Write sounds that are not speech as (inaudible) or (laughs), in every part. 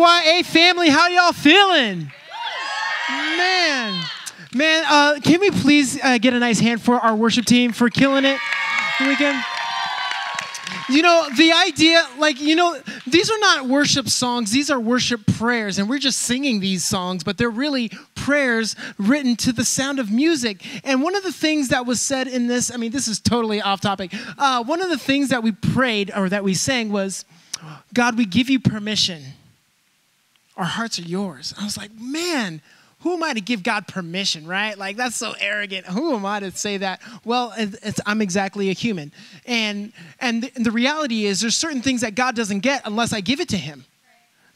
RPYA family, how y'all feeling? Man, man, uh, can we please uh, get a nice hand for our worship team for killing it the weekend? You know, the idea, like, you know, these are not worship songs, these are worship prayers, and we're just singing these songs, but they're really prayers written to the sound of music. And one of the things that was said in this, I mean, this is totally off topic. Uh, one of the things that we prayed or that we sang was, God, we give you permission. Our hearts are yours. I was like, man, who am I to give God permission, right? Like, that's so arrogant. Who am I to say that? Well, I'm exactly a human. And, and the, and the reality is, there's certain things that God doesn't get unless I give it to Him.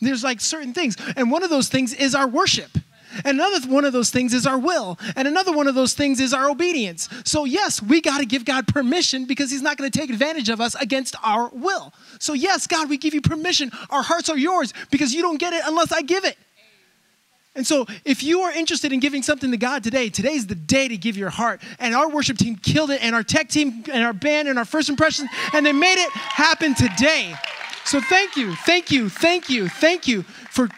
There's like certain things. And one of those things is our worship. Another one of those things is our will. And another one of those things is our obedience. So, yes, we got to give God permission because He's not going to take advantage of us against our will. So, yes, God, we give you permission. Our hearts are yours because you don't get it unless I give it. And so, if you are interested in giving something to God today, today's the day to give your heart. And our worship team killed it, and our tech team, and our band, and our first impressions, and they made it happen today. So, thank you, thank you, thank you, thank you for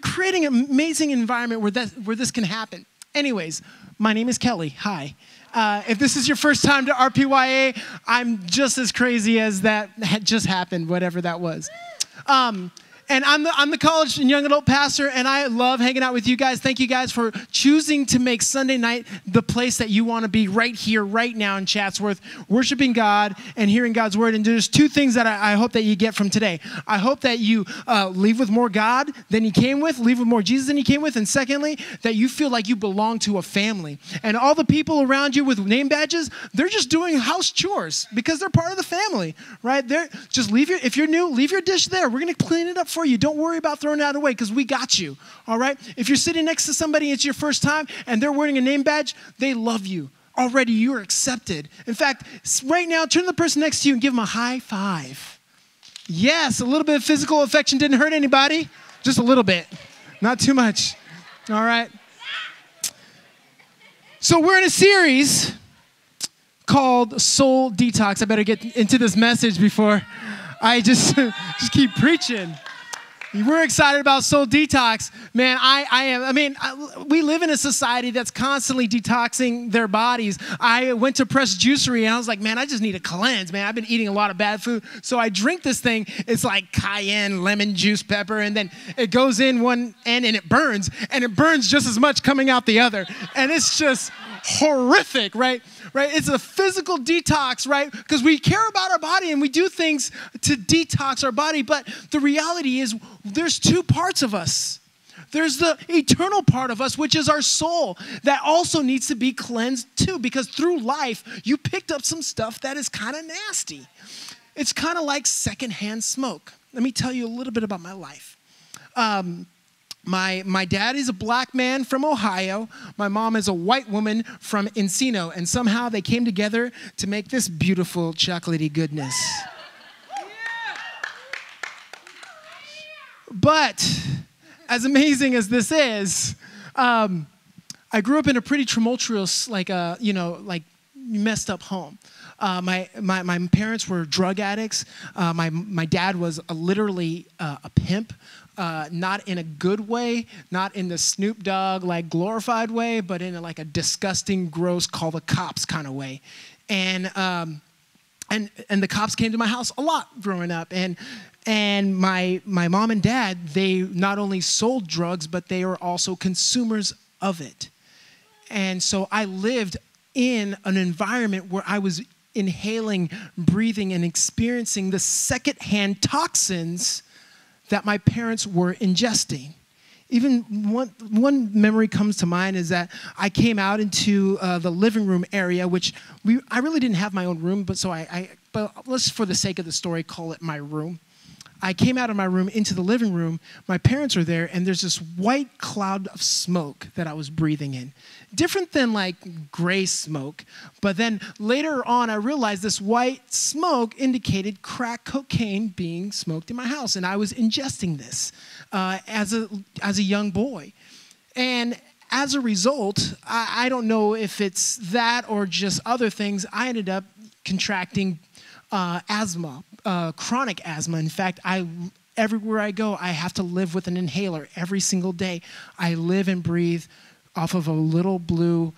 creating an amazing environment where, that, where this can happen. Anyways, my name is Kelly. Hi. Uh, if this is your first time to RPYA, I'm just as crazy as that (laughs) just happened, whatever that was. Um, and I'm the, I'm the college and young adult pastor, and I love hanging out with you guys. Thank you guys for choosing to make Sunday night the place that you want to be right here, right now in Chatsworth, worshiping God and hearing God's word. And there's two things that I, I hope that you get from today. I hope that you uh, leave with more God than you came with, leave with more Jesus than you came with. And secondly, that you feel like you belong to a family. And all the people around you with name badges, they're just doing house chores because they're part of the family, right? They're just leave your, if you're new, leave your dish there. We're going to clean it up for you. Don't worry about throwing it away because we got you. All right? If you're sitting next to somebody, it's your first time, and they're wearing a name badge, they love you. Already you're accepted. In fact, right now, turn to the person next to you and give them a high five. Yes, a little bit of physical affection didn't hurt anybody. Just a little bit, not too much. All right? So, we're in a series called Soul Detox. I better get into this message before I just, (laughs) just keep preaching. We're excited about Soul Detox. Man, I, I am. I mean, I, we live in a society that's constantly detoxing their bodies. I went to Press Juicery and I was like, man, I just need a cleanse, man. I've been eating a lot of bad food. So I drink this thing. It's like cayenne, lemon juice, pepper, and then it goes in one end and it burns, and it burns just as much coming out the other. And it's just horrific, right? Right? It's a physical detox, right? Because we care about our body and we do things to detox our body, but the reality is there's two parts of us. There's the eternal part of us, which is our soul, that also needs to be cleansed too, because through life, you picked up some stuff that is kind of nasty. It's kind of like secondhand smoke. Let me tell you a little bit about my life. Um, my, my dad is a black man from Ohio. My mom is a white woman from Encino. And somehow they came together to make this beautiful chocolatey goodness. But as amazing as this is, um, I grew up in a pretty tumultuous, like, uh, you know, like messed up home. Uh, my, my, my parents were drug addicts. Uh, my, my dad was a, literally uh, a pimp uh, not in a good way, not in the Snoop Dogg like glorified way, but in a, like a disgusting, gross, call the cops kind of way. And um, and and the cops came to my house a lot growing up, and and my my mom and dad they not only sold drugs, but they were also consumers of it. And so I lived in an environment where I was inhaling, breathing, and experiencing the secondhand toxins that my parents were ingesting. Even one, one memory comes to mind is that I came out into uh, the living room area, which we, I really didn't have my own room, but so I, I, but let's, for the sake of the story, call it my room. I came out of my room into the living room. My parents are there, and there's this white cloud of smoke that I was breathing in. Different than like gray smoke. But then later on, I realized this white smoke indicated crack cocaine being smoked in my house, and I was ingesting this uh, as, a, as a young boy. And as a result, I, I don't know if it's that or just other things, I ended up contracting uh, asthma, uh, chronic asthma. In fact, I everywhere I go, I have to live with an inhaler every single day. I live and breathe off of a little blue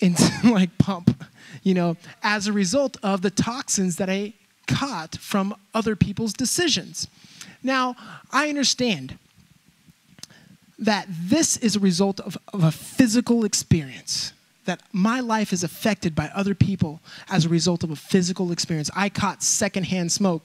(laughs) like pump, you know, as a result of the toxins that I caught from other people's decisions. Now, I understand that this is a result of, of a physical experience that my life is affected by other people as a result of a physical experience. I caught secondhand smoke.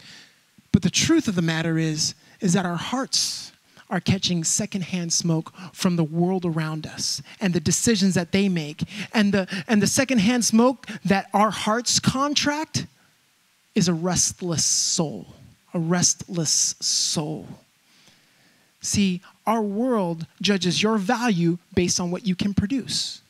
But the truth of the matter is, is that our hearts are catching secondhand smoke from the world around us and the decisions that they make. And the, and the secondhand smoke that our hearts contract is a restless soul, a restless soul. See, our world judges your value based on what you can produce.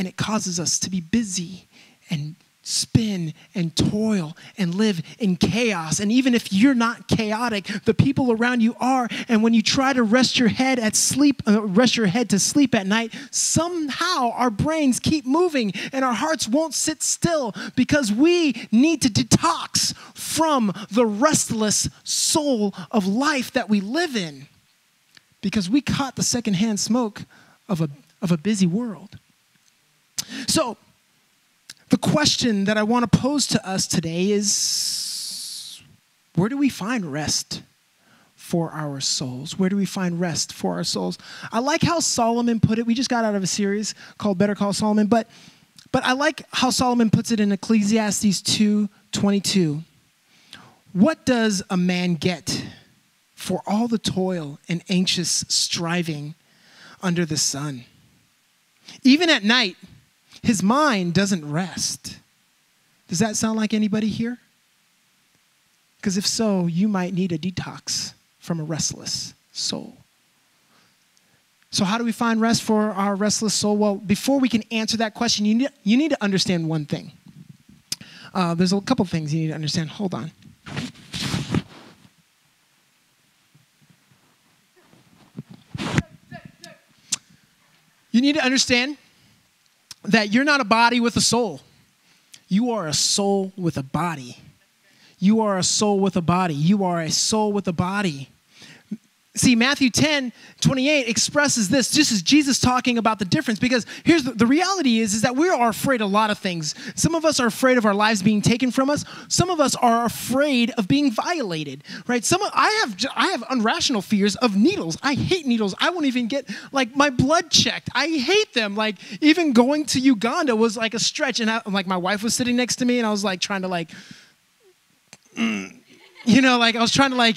And it causes us to be busy and spin and toil and live in chaos. And even if you're not chaotic, the people around you are. And when you try to rest your head at sleep, uh, rest your head to sleep at night, somehow our brains keep moving and our hearts won't sit still because we need to detox from the restless soul of life that we live in because we caught the secondhand smoke of a, of a busy world. So, the question that I want to pose to us today is where do we find rest for our souls? Where do we find rest for our souls? I like how Solomon put it. We just got out of a series called Better Call Solomon, but but I like how Solomon puts it in Ecclesiastes 2:22. What does a man get for all the toil and anxious striving under the sun? Even at night, his mind doesn't rest. Does that sound like anybody here? Because if so, you might need a detox from a restless soul. So, how do we find rest for our restless soul? Well, before we can answer that question, you need, you need to understand one thing. Uh, there's a couple things you need to understand. Hold on. You need to understand that you're not a body with a soul. You are a soul with a body. You are a soul with a body. You are a soul with a body. See, Matthew 10, 28 expresses this. This is Jesus talking about the difference because here's the, the reality is, is that we are afraid a lot of things. Some of us are afraid of our lives being taken from us. Some of us are afraid of being violated, right? Some of, I have I have irrational fears of needles. I hate needles. I won't even get like my blood checked. I hate them. Like even going to Uganda was like a stretch and I, like my wife was sitting next to me and I was like trying to like mm, you know, like I was trying to like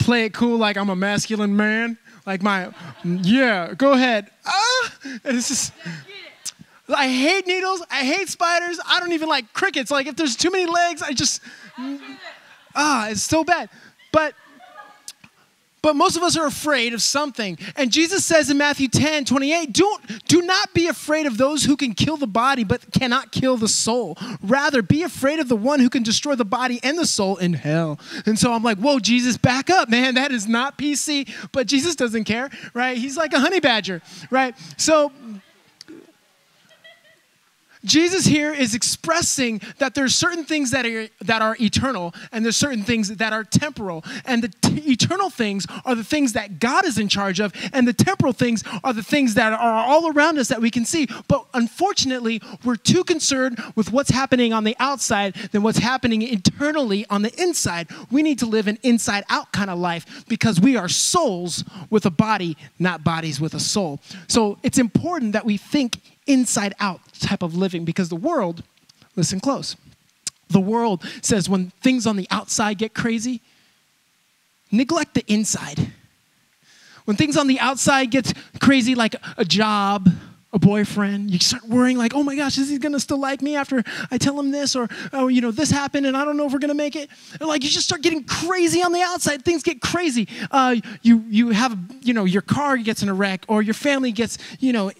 play it cool like I'm a masculine man. Like my, yeah, go ahead. Ah, it's just, I hate needles. I hate spiders. I don't even like crickets. Like if there's too many legs, I just, ah, it's so bad. But but most of us are afraid of something. And Jesus says in Matthew 10 28, don't, do not be afraid of those who can kill the body but cannot kill the soul. Rather, be afraid of the one who can destroy the body and the soul in hell. And so I'm like, whoa, Jesus, back up, man. That is not PC. But Jesus doesn't care, right? He's like a honey badger, right? So Jesus here is expressing that there's certain things that are, that are eternal and there's certain things that are temporal. And the eternal things are the things that God is in charge of, and the temporal things are the things that are all around us that we can see. But unfortunately, we're too concerned with what's happening on the outside than what's happening internally on the inside. We need to live an inside out kind of life because we are souls with a body, not bodies with a soul. So it's important that we think inside out type of living because the world, listen close, the world says when things on the outside get crazy, neglect the inside. When things on the outside get crazy, like a job, a boyfriend, you start worrying like, oh my gosh, is he gonna still like me after I tell him this? Or, oh, you know, this happened and I don't know if we're gonna make it. Like, you just start getting crazy on the outside. Things get crazy. Uh, you, you have, you know, your car gets in a wreck or your family gets, you know,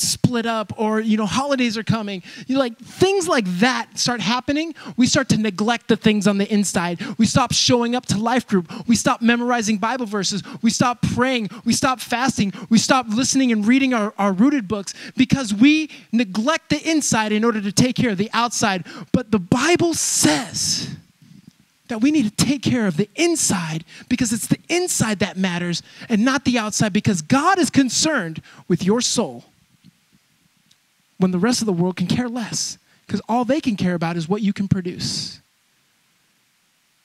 split up or you know holidays are coming. You like things like that start happening we start to neglect the things on the inside. We stop showing up to life group. We stop memorizing bible verses. We stop praying. We stop fasting. We stop listening and reading our, our rooted books because we neglect the inside in order to take care of the outside. But the bible says that we need to take care of the inside because it's the inside that matters and not the outside because God is concerned with your soul when the rest of the world can care less because all they can care about is what you can produce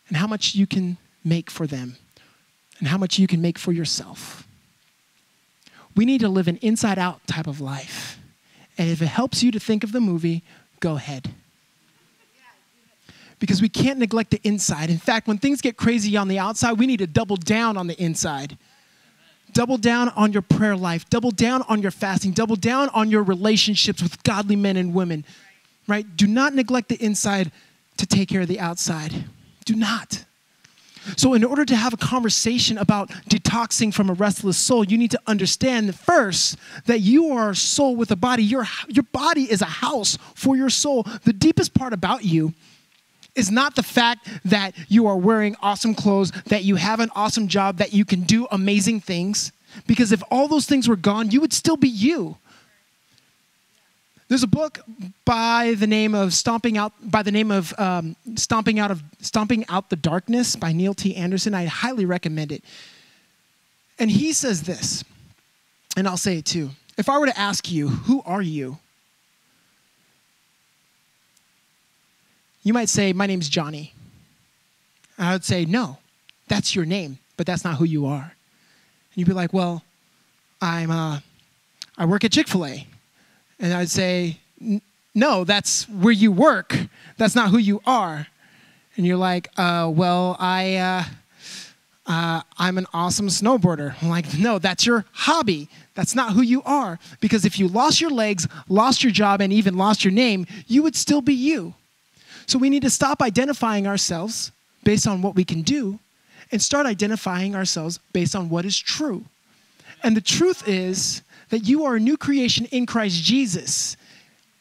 and how much you can make for them and how much you can make for yourself. We need to live an inside out type of life. And if it helps you to think of the movie, go ahead because we can't neglect the inside. In fact, when things get crazy on the outside, we need to double down on the inside. Double down on your prayer life, double down on your fasting, double down on your relationships with godly men and women. Right? Do not neglect the inside to take care of the outside. Do not. So, in order to have a conversation about detoxing from a restless soul, you need to understand first that you are a soul with a body. Your, your body is a house for your soul. The deepest part about you is not the fact that you are wearing awesome clothes, that you have an awesome job, that you can do amazing things. Because if all those things were gone, you would still be you. There's a book by the name of Stomping Out by the name of um, Stomping Out of Stomping Out the Darkness by Neil T. Anderson. I highly recommend it. And he says this, and I'll say it too. If I were to ask you, who are you? You might say, My name's Johnny. And I would say, No, that's your name, but that's not who you are. And you'd be like, Well, I'm, uh, I work at Chick fil A. And I'd say, No, that's where you work. That's not who you are. And you're like, uh, Well, I, uh, uh, I'm an awesome snowboarder. I'm like, no, that's your hobby. That's not who you are. Because if you lost your legs, lost your job, and even lost your name, you would still be you. So we need to stop identifying ourselves based on what we can do and start identifying ourselves based on what is true. And the truth is that you are a new creation in Christ Jesus.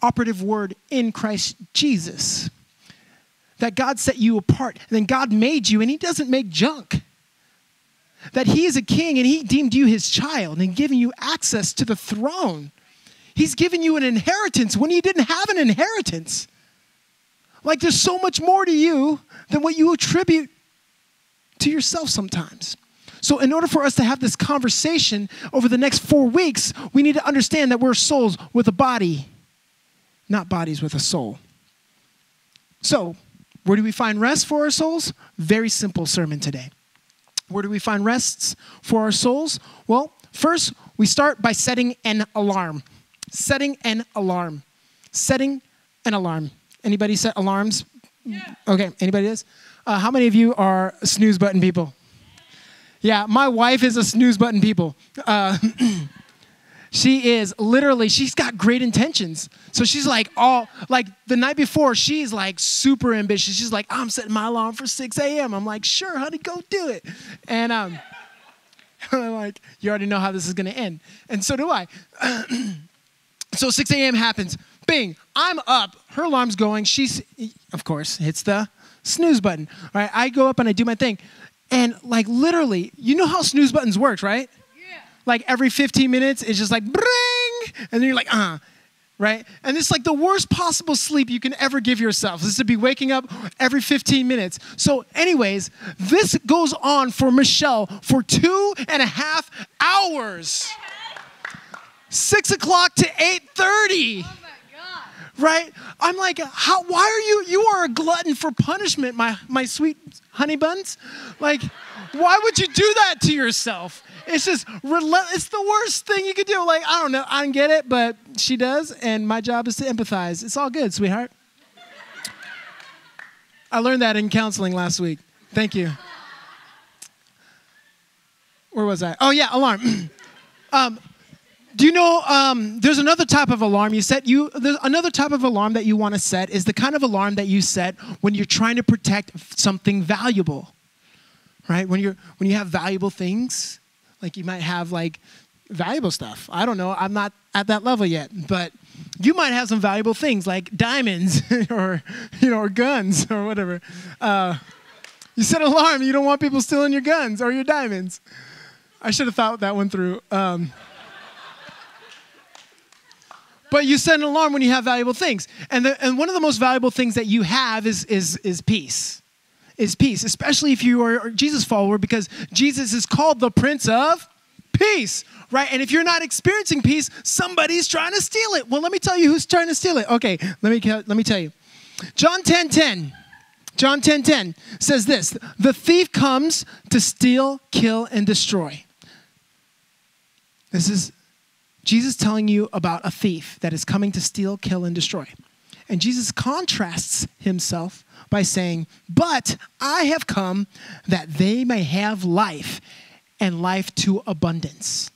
Operative word in Christ Jesus. That God set you apart, and then God made you, and He doesn't make junk. That He is a king, and He deemed you His child and given you access to the throne. He's given you an inheritance when you didn't have an inheritance. Like there's so much more to you than what you attribute to yourself sometimes. So, in order for us to have this conversation over the next four weeks, we need to understand that we're souls with a body, not bodies with a soul. So, where do we find rest for our souls? Very simple sermon today. Where do we find rests for our souls? Well, first, we start by setting an alarm. Setting an alarm. Setting an alarm. Anybody set alarms? Yeah. Okay, anybody does? Uh, how many of you are snooze button people? Yeah, my wife is a snooze button people. Uh, (clears throat) she is literally, she's got great intentions. So she's like, all, like the night before, she's like super ambitious. She's like, I'm setting my alarm for 6 a.m. I'm like, sure, honey, go do it. And um, (laughs) I'm like, you already know how this is gonna end. And so do I. (clears throat) so 6 a.m. happens. Bing, I'm up. Her alarm's going. She's, of course, hits the snooze button. All right, I go up and I do my thing. And like literally, you know how snooze buttons work, right? Yeah. Like every 15 minutes, it's just like bring, and then you're like, uh, right? And it's like the worst possible sleep you can ever give yourself. This is to be waking up every 15 minutes. So, anyways, this goes on for Michelle for two and a half hours. Six o'clock to 8:30 right? I'm like, how, why are you, you are a glutton for punishment, my, my sweet honey buns. Like, why would you do that to yourself? It's just, it's the worst thing you could do. Like, I don't know, I don't get it, but she does, and my job is to empathize. It's all good, sweetheart. I learned that in counseling last week. Thank you. Where was I? Oh, yeah, alarm. (clears throat) um, do you know um, there's another type of alarm you set. You there's another type of alarm that you want to set is the kind of alarm that you set when you're trying to protect something valuable right? When you're when you have valuable things like you might have like valuable stuff. I don't know i'm not at that level yet but you might have some valuable things like diamonds (laughs) or you know or guns or whatever. Uh, you set an alarm you don't want people stealing your guns or your diamonds. I should have thought that one through. Um, but you set an alarm when you have valuable things. And, the, and one of the most valuable things that you have is, is, is peace. is peace, especially if you are a Jesus follower, because Jesus is called the Prince of Peace, right? And if you're not experiencing peace, somebody's trying to steal it. Well, let me tell you who's trying to steal it. Okay, let me let me tell you. John 10 10. John 10 10 says this The thief comes to steal, kill, and destroy. This is Jesus telling you about a thief that is coming to steal, kill, and destroy. And Jesus contrasts himself by saying, But I have come that they may have life and life to abundance.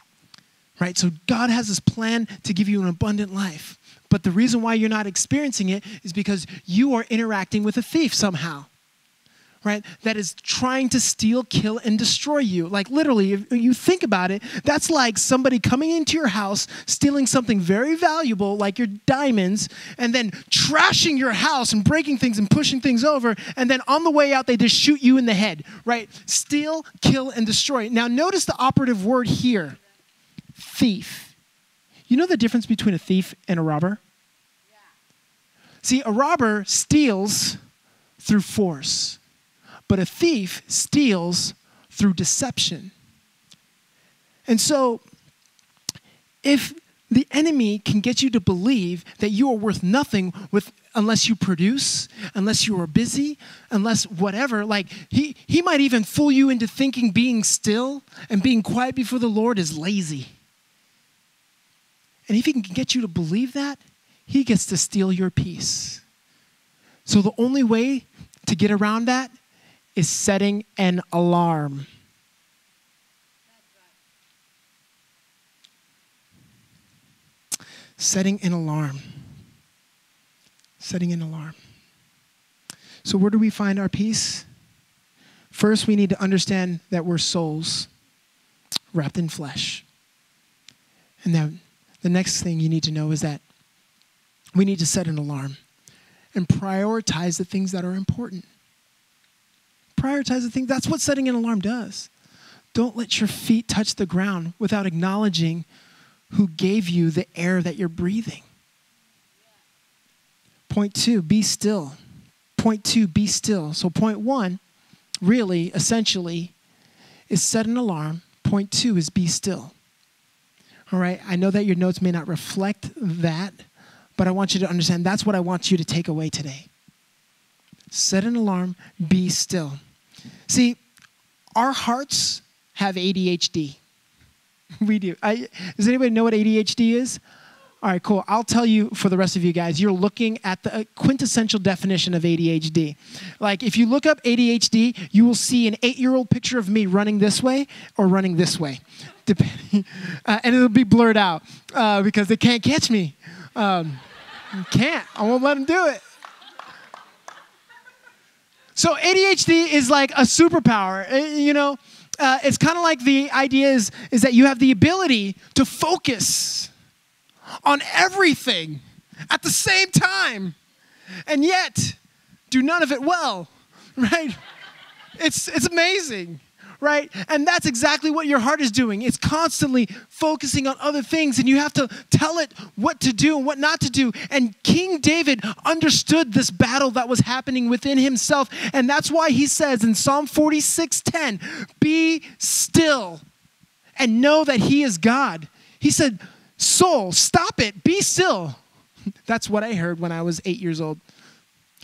Right? So God has this plan to give you an abundant life. But the reason why you're not experiencing it is because you are interacting with a thief somehow right, that is trying to steal, kill, and destroy you. Like literally, if you think about it, that's like somebody coming into your house, stealing something very valuable, like your diamonds, and then trashing your house and breaking things and pushing things over, and then on the way out, they just shoot you in the head, right? Steal, kill, and destroy. Now, notice the operative word here thief. You know the difference between a thief and a robber? Yeah. See, a robber steals through force. But a thief steals through deception. And so, if the enemy can get you to believe that you are worth nothing with unless you produce unless you are busy unless whatever like he he might even fool you into thinking being still and being quiet before the lord is lazy and if he can get you to believe that he gets to steal your peace so the only way to get around that is setting an alarm. Setting an alarm. Setting an alarm. So, where do we find our peace? First, we need to understand that we're souls wrapped in flesh. And then the next thing you need to know is that we need to set an alarm and prioritize the things that are important prioritize the thing. That's what setting an alarm does. Don't let your feet touch the ground without acknowledging who gave you the air that you're breathing. Point two, be still. Point two, be still. So, point one, really, essentially, is set an alarm. Point two is be still. All right, I know that your notes may not reflect that, but I want you to understand that's what I want you to take away today. Set an alarm, be still. See, our hearts have ADHD. (laughs) We do. I, does anybody know what ADHD is? All right, cool. I'll tell you for the rest of you guys, you're looking at the quintessential definition of ADHD. Like, if you look up ADHD, you will see an eight year old picture of me running this way or running this way, depending, (laughs) uh, and it'll be blurred out uh, because they can't catch me. Um, can't. I won't let them do it. So ADHD is like a superpower. Eh, you know, uh, it's kind of like the idea is, is that you have the ability to focus on everything at the same time and yet do none of it well, (laughs) right? It's, it's amazing right? And that's exactly what your heart is doing. It's constantly focusing on other things, and you have to tell it what to do and what not to do. And King David understood this battle that was happening within himself, and that's why he says in Psalm 46 10, Be still and know that he is God. He said, Soul, stop it, be still. (laughs) That's what I heard when I was eight years old.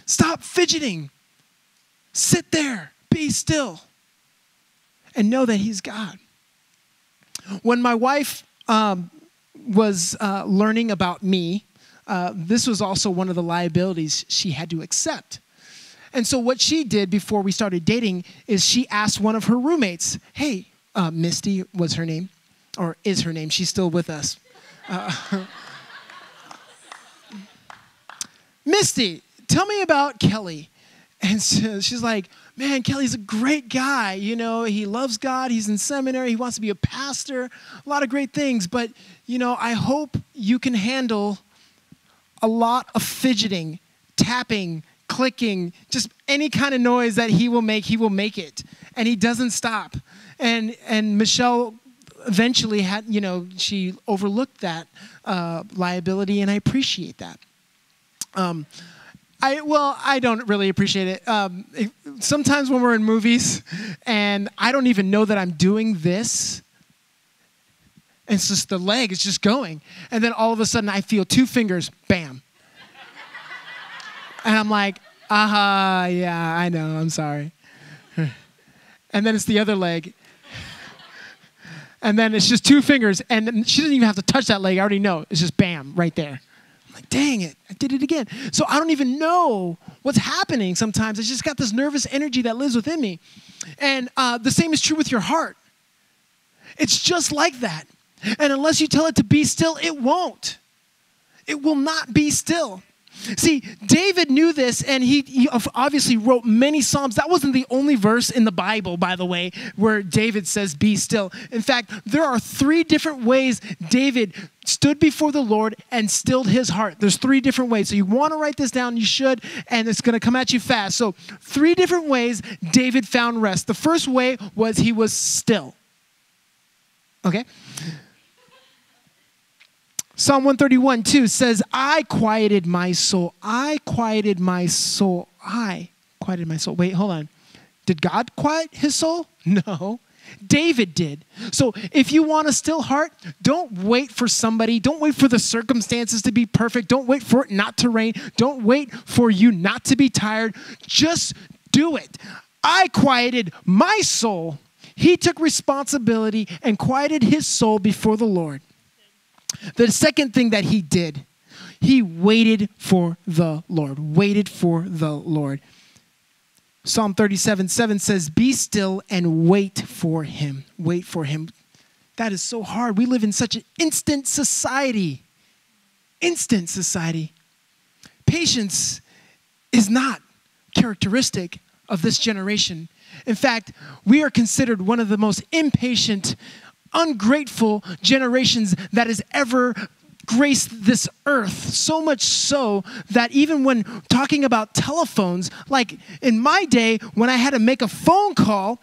Stop fidgeting. Sit there. Be still and know that He's God. When my wife um, was uh, learning about me, uh, this was also one of the liabilities she had to accept. And so, what she did before we started dating is she asked one of her roommates, Hey, uh, Misty was her name, or is her name, she's still with us. Uh, (laughs) Misty, tell me about Kelly. And (laughs) so she's like, man, Kelly's a great guy. You know, he loves God. He's in seminary. He wants to be a pastor. A lot of great things. But, you know, I hope you can handle a lot of fidgeting, tapping, clicking, just any kind of noise that he will make, he will make it. And he doesn't stop. And, and Michelle eventually had, you know, she overlooked that uh, liability, and I appreciate that. Um, I well, I don't really appreciate it. Um, Sometimes when we're in movies, and I don't even know that I'm doing this, it's just the leg is just going, and then all of a sudden I feel two fingers, bam, and I'm like, aha, yeah, I know, I'm sorry, and then it's the other leg. And then it's just two fingers, and she doesn't even have to touch that leg. I already know. It's just bam, right there. Like, dang it, I did it again. So I don't even know what's happening sometimes. It's just got this nervous energy that lives within me. And uh, the same is true with your heart. It's just like that. And unless you tell it to be still, it won't. It will not be still. See, David knew this, and he, he obviously wrote many Psalms. That wasn't the only verse in the Bible, by the way, where David says, Be still. In fact, there are three different ways David stood before the Lord and stilled his heart. There's three different ways. So you want to write this down, you should, and it's going to come at you fast. So, three different ways David found rest. The first way was he was still. Okay? Psalm 131 2 says, I quieted my soul. I quieted my soul. I quieted my soul. Wait, hold on. Did God quiet his soul? (laughs) No. David did. So if you want a still heart, don't wait for somebody. Don't wait for the circumstances to be perfect. Don't wait for it not to rain. Don't wait for you not to be tired. Just do it. I quieted my soul. He took responsibility and quieted his soul before the Lord. The second thing that he did, he waited for the Lord, waited for the Lord. Psalm 37 7 says, Be still and wait for him. Wait for him. That is so hard. We live in such an instant society. Instant society. Patience is not characteristic of this generation. In fact, we are considered one of the most impatient, ungrateful generations that has ever graced this earth. So much so that even when talking about telephones, like in my day, when I had to make a phone call,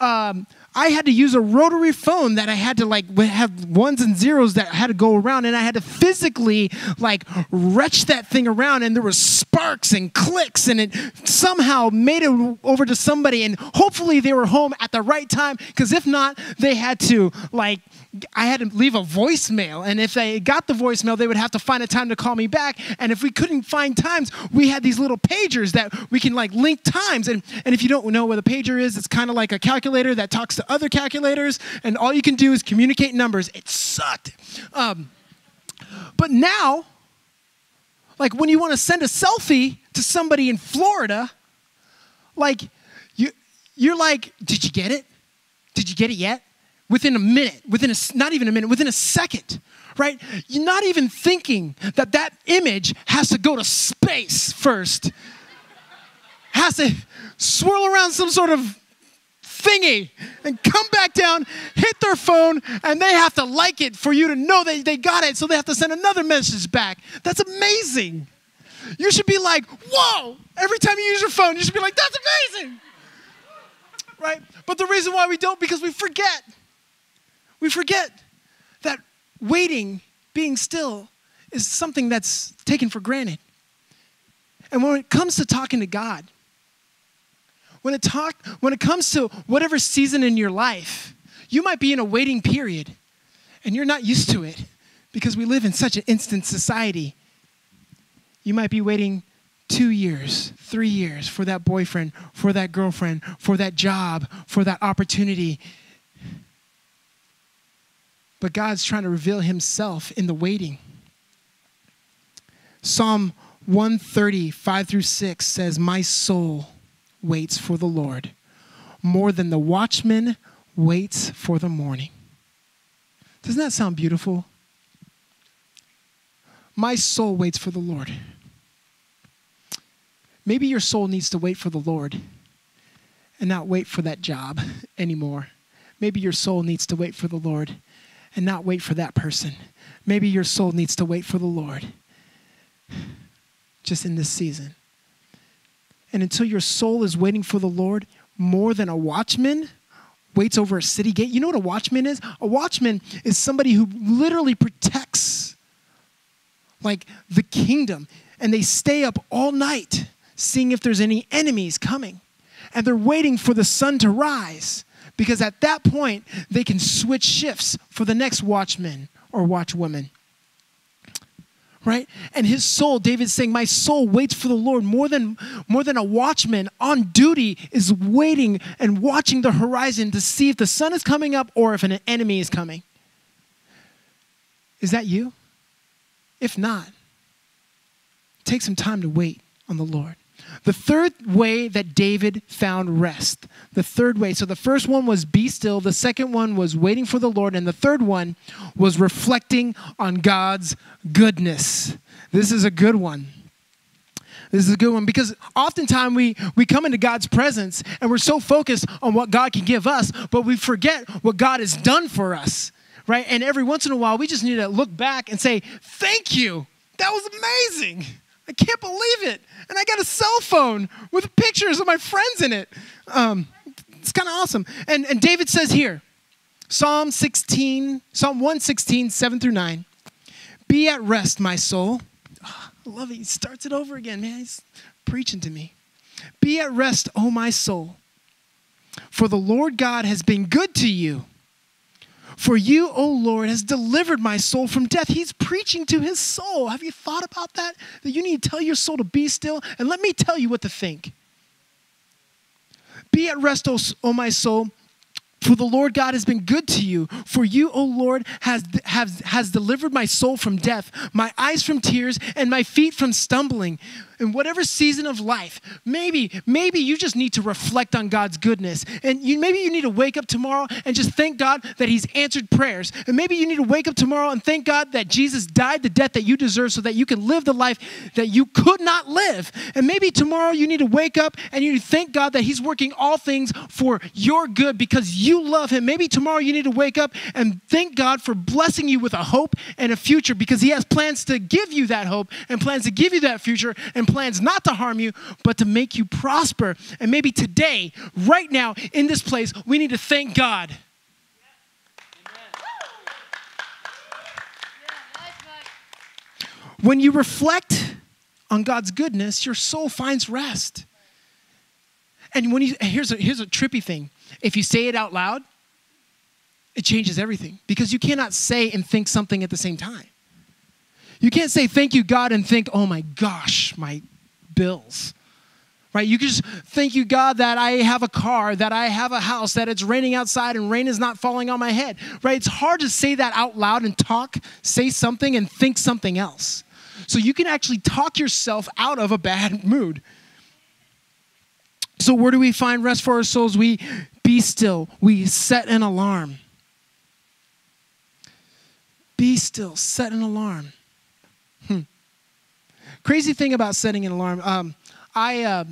um, I had to use a rotary phone that I had to like have ones and zeros that had to go around, and I had to physically like wrench that thing around, and there was sparks and clicks, and it somehow made it over to somebody, and hopefully they were home at the right time, because if not, they had to like I had to leave a voicemail, and if they got the voicemail, they would have to find a time to call me back. And if we couldn't find times, we had these little pagers that we can like link times. And, and if you don't know what a pager is, it's kind of like a calculator that talks to other calculators, and all you can do is communicate numbers. It sucked. Um, but now, like when you want to send a selfie to somebody in Florida, like you, you're like, did you get it? Did you get it yet? Within a minute, within a, not even a minute, within a second, right? You're not even thinking that that image has to go to space first, has to swirl around some sort of thingy and come back down, hit their phone, and they have to like it for you to know that they got it, so they have to send another message back. That's amazing. You should be like, whoa, every time you use your phone, you should be like, that's amazing. Right? But the reason why we don't, because we forget. We forget that waiting, being still, is something that's taken for granted. And when it comes to talking to God, when it, talk, when it comes to whatever season in your life, you might be in a waiting period and you're not used to it because we live in such an instant society. You might be waiting two years, three years for that boyfriend, for that girlfriend, for that job, for that opportunity. But God's trying to reveal himself in the waiting. Psalm 130, 5 through 6 says, My soul waits for the Lord more than the watchman waits for the morning. Doesn't that sound beautiful? My soul waits for the Lord. Maybe your soul needs to wait for the Lord and not wait for that job (laughs) anymore. Maybe your soul needs to wait for the Lord and not wait for that person. Maybe your soul needs to wait for the Lord just in this season. And until your soul is waiting for the Lord more than a watchman waits over a city gate, you know what a watchman is? A watchman is somebody who literally protects like the kingdom. and they stay up all night seeing if there's any enemies coming. And they're waiting for the sun to rise because at that point they can switch shifts for the next watchman or watchwoman. Right? And his soul, David's saying, My soul waits for the Lord more than, more than a watchman on duty is waiting and watching the horizon to see if the sun is coming up or if an enemy is coming. Is that you? If not, take some time to wait on the Lord. The third way that David found rest. The third way. So the first one was be still, the second one was waiting for the Lord, and the third one was reflecting on God's goodness. This is a good one. This is a good one because oftentimes we, we come into God's presence and we're so focused on what God can give us, but we forget what God has done for us, right? And every once in a while, we just need to look back and say, Thank you. That was amazing. I can't believe it. And I got a cell phone with pictures of my friends in it. Um, it's kind of awesome. And, and David says here, Psalm 16, Psalm 116, 7 through 9. Be at rest, my soul. Oh, I love it. He starts it over again, man. He's preaching to me. Be at rest, O my soul, for the Lord God has been good to you. For you, O Lord, has delivered my soul from death. He's preaching to his soul. Have you thought about that? That you need to tell your soul to be still? And let me tell you what to think. Be at rest, O, o my soul, for the Lord God has been good to you. For you, O Lord, has, has, has delivered my soul from death, my eyes from tears, and my feet from stumbling in whatever season of life, maybe, maybe you just need to reflect on God's goodness. And you, maybe you need to wake up tomorrow and just thank God that He's answered prayers. And maybe you need to wake up tomorrow and thank God that Jesus died the death that you deserve so that you can live the life that you could not live. And maybe tomorrow you need to wake up and you need to thank God that He's working all things for your good because you love Him. Maybe tomorrow you need to wake up and thank God for blessing you with a hope and a future because He has plans to give you that hope and plans to give you that future and plans not to harm you, but to make you prosper. And maybe today, right now, in this place, we need to thank God. When you reflect on God's goodness, your soul finds rest. And when you here's a here's a trippy thing. If you say it out loud, it changes everything because you cannot say and think something at the same time. You can't say thank you, God, and think, oh my gosh, my bills. Right? You can just thank you, God, that I have a car, that I have a house, that it's raining outside and rain is not falling on my head. Right? It's hard to say that out loud and talk, say something, and think something else. So you can actually talk yourself out of a bad (laughs) mood. So, where do we find rest for our souls? We be still, we set an alarm. Be still, set an alarm. Hmm. Crazy thing about setting an alarm. Um, I, uh,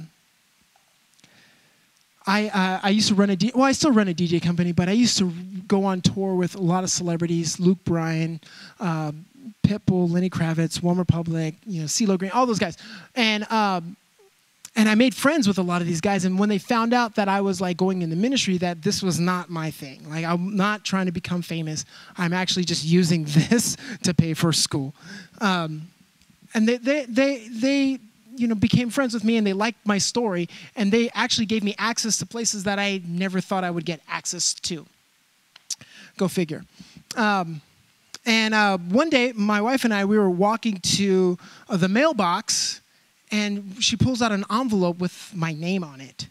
I, uh, I used to run a D- well, I still run a DJ company, but I used to go on tour with a lot of celebrities: Luke Bryan, uh, Pitbull, Lenny Kravitz, OneRepublic, you know, CeeLo Green, all those guys, and um, and I made friends with a lot of these guys. And when they found out that I was like going into ministry, that this was not my thing. Like I'm not trying to become famous. I'm actually just using (laughs) this to pay for school. Um, and they, they, they, they, you know, became friends with me and they liked my story. And they actually gave me access to places that I never thought I would get access to. Go figure. Um, and uh, one day, my wife and I, we were walking to uh, the mailbox and she pulls out an envelope with my name on it.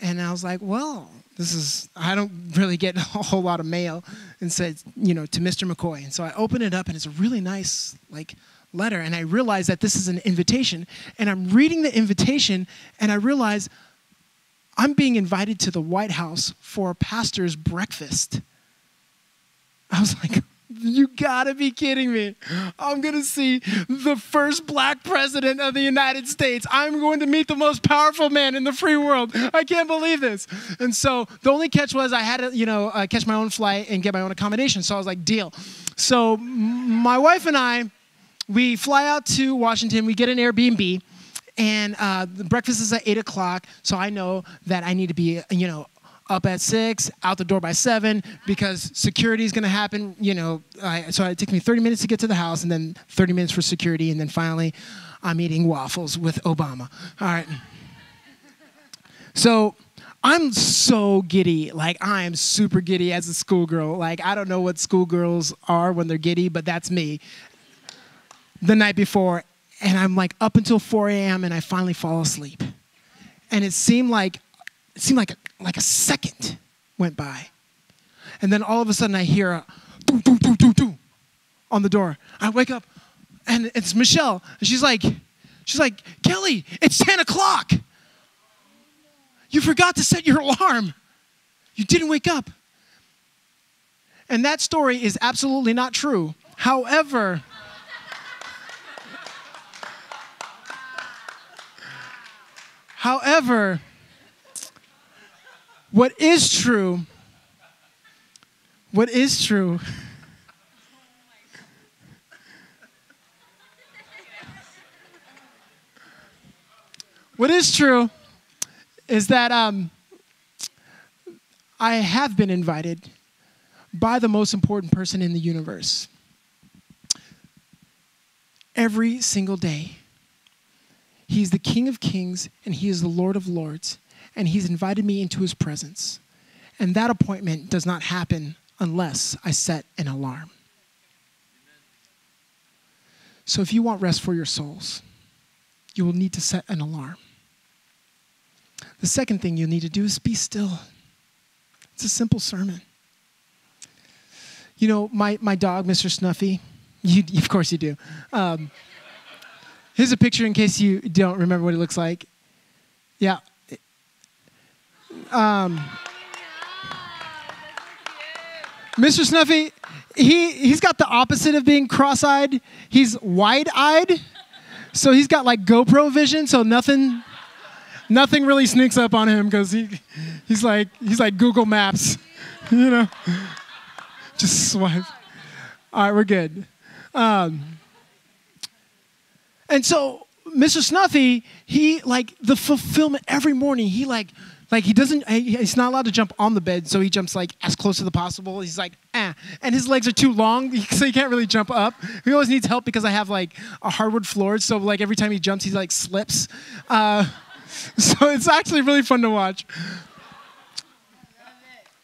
And I was like, well, this is, I don't really get (laughs) a whole lot of mail. And said, you know, to Mr. McCoy. And so I open it up and it's a really nice, like, letter. And I realize that this is an invitation. And I'm reading the invitation and I realize I'm being invited to the White House for a pastor's breakfast. I was like, you gotta be kidding me. I'm gonna see the first black president of the United States. I'm going to meet the most powerful man in the free world. I can't believe this. And so the only catch was I had to, you know, uh, catch my own flight and get my own accommodation. So I was like, deal. So my wife and I, we fly out to Washington, we get an Airbnb, and uh, the breakfast is at 8 o'clock. So I know that I need to be, you know, up at six, out the door by seven, because security is going to happen. You know, I, so it took me 30 minutes to get to the house, and then 30 minutes for security, and then finally, I'm eating waffles with Obama. All right. So I'm so giddy. Like I am super giddy as a schoolgirl. Like I don't know what schoolgirls are when they're giddy, but that's me. The night before, and I'm like up until 4 a.m. and I finally fall asleep. And it seemed like it seemed like a, like a second went by. And then all of a sudden I hear a doo doo doo doo doo on the door. I wake up and it's Michelle. And she's like, she's like, Kelly, it's 10 o'clock. You forgot to set your alarm. You didn't wake up. And that story is absolutely not true. However, (laughs) however, what is true, what is true, what is true is that um, I have been invited by the most important person in the universe every single day. He's the King of Kings and He is the Lord of Lords, and He's invited me into His presence. And that appointment does not happen unless I set an alarm. So if you want rest for your souls, you will need to set an alarm. The second thing you'll need to do is be still. It's a simple sermon. You know, my, my dog, Mr. Snuffy, (laughs) you, of course you do. Um, here's a picture in case you don't remember what he looks like. Yeah. Um, Mr. Snuffy, he, he's got the opposite of being cross eyed. He's wide eyed. So he's got like GoPro vision, so nothing nothing really sneaks up on him because he, he's like he's like Google Maps, (laughs) you know. Just swipe. All right, we're good. Um, and so Mr. Snuffy, he like the fulfillment every morning. He like like he doesn't he's not allowed to jump on the bed so he jumps like as close to the possible he's like eh and his legs are too long (laughs) so he can't really jump up he always needs help because i have like a hardwood floor so like every time he jumps he like slips uh, (laughs) so it's actually really fun to watch.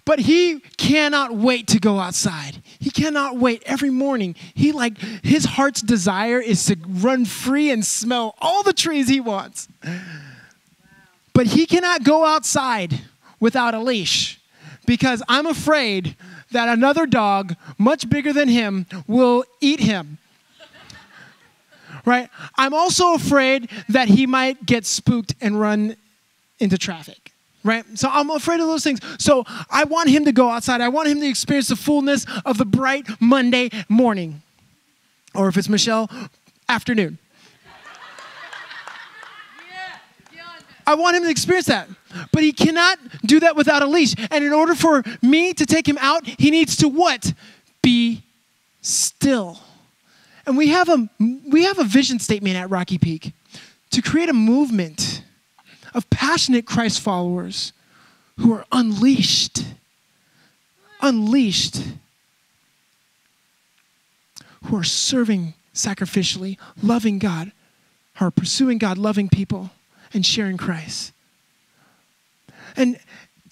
But he cannot wait to go outside. He cannot wait every morning. He like his heart's desire is to run free and smell all the trees he wants. But he cannot go outside without a leash because I'm afraid that another dog much bigger than him will eat him right? I'm also afraid that he might get spooked and run into traffic. Right? So I'm afraid of those things. So I want him to go outside. I want him to experience the fullness of the bright Monday morning. Or if it's Michelle, afternoon. I want him to experience that. But he cannot do that without a leash. And in order for me to take him out, he needs to what? Be still. And we have a, we have a vision statement at Rocky Peak to create a movement of passionate Christ followers who are unleashed, unleashed, who are serving sacrificially, loving God, who are pursuing God, loving people, and sharing Christ. And,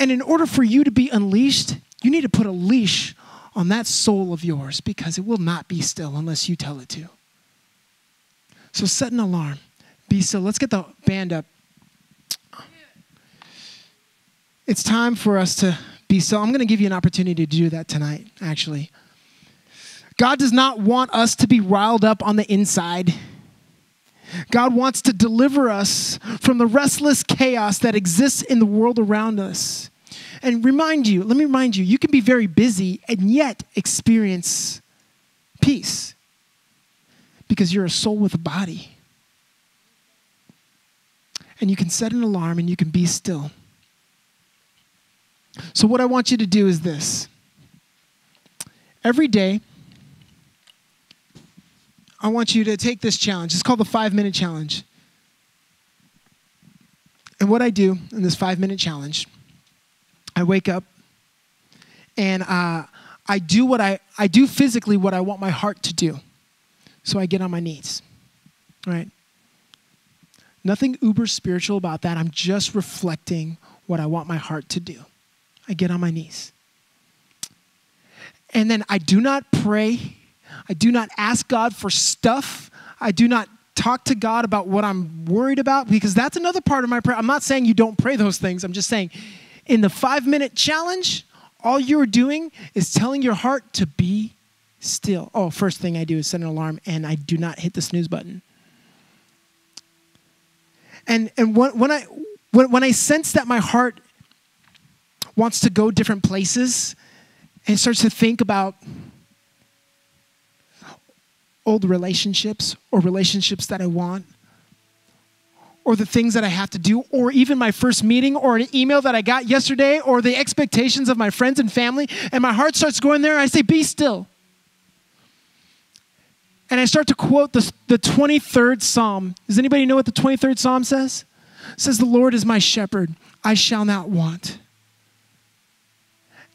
and in order for you to be unleashed, you need to put a leash on that soul of yours because it will not be still unless you tell it to. So set an alarm. Be still. Let's get the band up. It's time for us to be still. I'm going to give you an opportunity to do that tonight, actually. God does not want us to be riled up on the inside. God wants to deliver us from the restless chaos that exists in the world around us and remind you, let me remind you, you can be very busy and yet experience peace because you're a soul with a body. And you can set an alarm and you can be still. So, what I want you to do is this every day, I want you to take this challenge. It's called the five minute challenge. And what I do in this five minute challenge I wake up and uh, I do what I, I do physically what I want my heart to do. So I get on my knees, right? Nothing uber spiritual about that. I'm just reflecting what I want my heart to do. I get on my knees. And then I do not pray. I do not ask God for stuff. I do not talk to God about what I'm worried about because that's another part of my prayer. I'm not saying you don't pray those things. I'm just saying in the five minute challenge, all you're doing is telling your heart to be still. Oh, first thing I do is set an alarm and I do not hit the snooze button. And, and when, when, I, when, when I sense that my heart wants to go different places and starts to think about old relationships or relationships that I want or the things that I have to do, or even my first meeting, or an email that I got yesterday, or the expectations of my friends and family, and my heart starts going there, I say, Be still. And I start to quote the, the 23rd Psalm. Does anybody know what the 23rd Psalm says? It says, The Lord is my shepherd, I shall not want.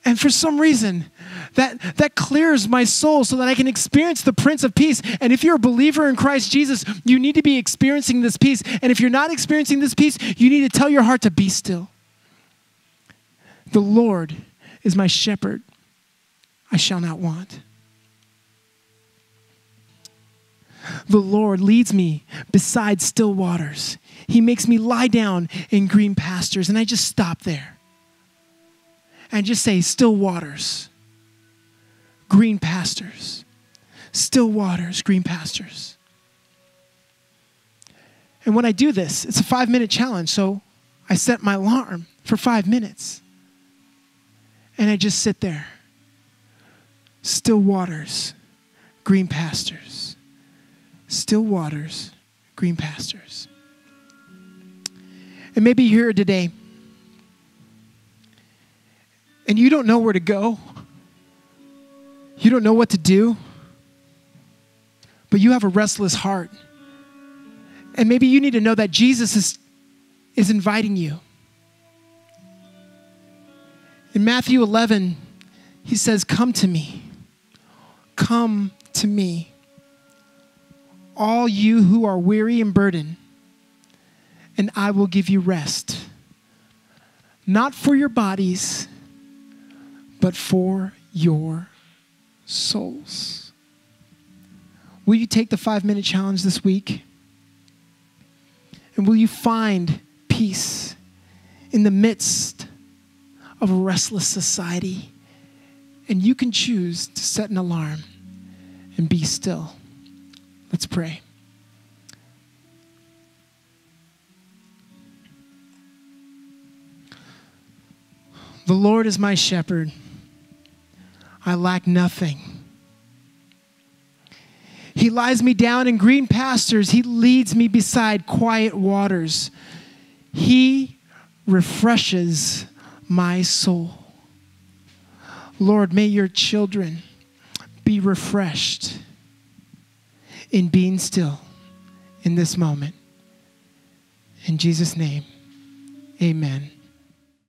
And for some reason, that, that clears my soul so that I can experience the Prince of Peace. And if you're a believer in Christ Jesus, you need to be experiencing this peace. And if you're not experiencing this peace, you need to tell your heart to be still. The Lord is my shepherd, I shall not want. The Lord leads me beside still waters. He makes me lie down in green pastures. And I just stop there and just say, still waters, green pastures, still waters, green pastures. And when I do this, it's a five minute challenge. So I set my alarm for five minutes. And I just sit there. Still waters, green pastures. Still waters, green pastures. And maybe you're here today and you don't know where to go, you don't know what to do, but you have a restless heart. And maybe you need to know that Jesus is, is inviting you. In Matthew 11, he says, Come to me. Come to me. All you who are weary and burdened, and I will give you rest. Not for your bodies but for your souls. Will you take the five minute challenge this week? And will you find peace in the midst of a restless society? And you can choose to set an alarm and be still. Let's pray. The Lord is my shepherd. I lack nothing. He lies me down in green pastures. He leads me beside quiet waters. He refreshes my soul. Lord, may your children be refreshed in being still in this moment. In Jesus' name, amen.